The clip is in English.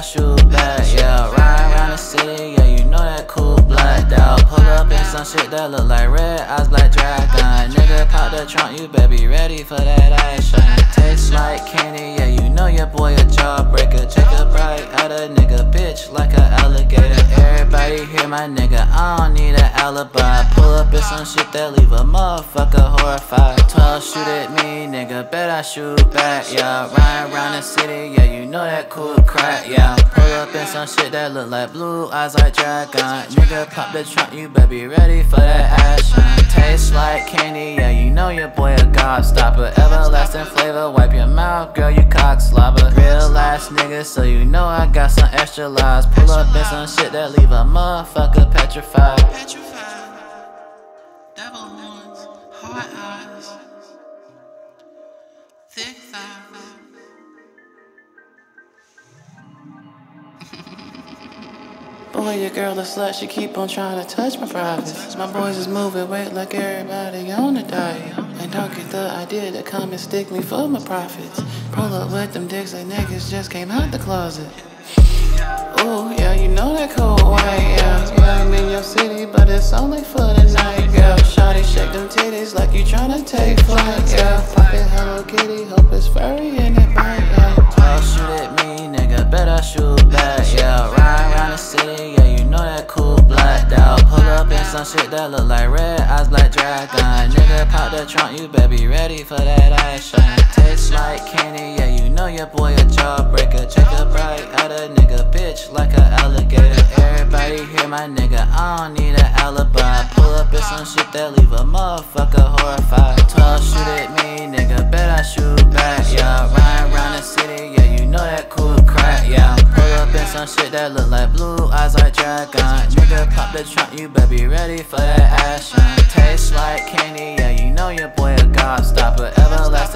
I shoot back, yeah. Ride around the city, yeah, you know that cool black dog. Pull up in some shit that look like red eyes, black dragon. Nigga, pop the trunk, you better be ready for that action. Tastes like candy, yeah, you know your boy a jawbreaker. Check a bright out a nigga, bitch, like a alligator. Everybody hear my nigga, I don't need an alibi. Pull up in some shit that leave a motherfucker horrified. 12 shoot at me, nigga, bet I shoot back, yeah. Ride around the city, yeah, you know that cool crack, yeah. Pull up in some shit that look like blue eyes white dragon. Nigga, pop the trunk, you better be ready for that action. Tastes like candy, yeah, you know your boy a gobstopper. Everlasting flavor, wipe your mouth, girl, you cock slobber. Real ass nigga, so you know I got some extra lies. Pull up in some shit that leave a motherfucker petrified. petrified. Devil horns, hard eyes. Boy, your girl a slut, she keep on trying to touch my privates. My boys is moving weight like everybody on a diet. And don't get the idea to come and stick me for my profits. Pull up with them dicks like niggas just came out the closet. Ooh, yeah, you know that cold white, yeah. Yeah, I'm in your city, but it's only for the you tryna take flight, yeah. Poppin' Hello Kitty, hope it's furry and it bite, yeah. Oh, shoot at me, nigga, bet I shoot back, yeah. Ride around the city, yeah, you know that cool black dog. Pull up in some shit that look like red eyes, black dragon. Nigga, pop the trunk, you better be ready for that action. Tastes like candy, yeah, you know your boy a Everybody hear my nigga, I don't need an alibi. Pull up in some shit that leave a motherfucker horrified. 12 shoot at me, nigga, bet I shoot back, yeah. Ride around the city, yeah, you know that cool crack, yeah. Pull up in some shit that look like blue eyes white dragon. Nigga, pop the trunk, you better be ready for that action. Tastes like candy, yeah, you know your boy a gobstopper. Everlasting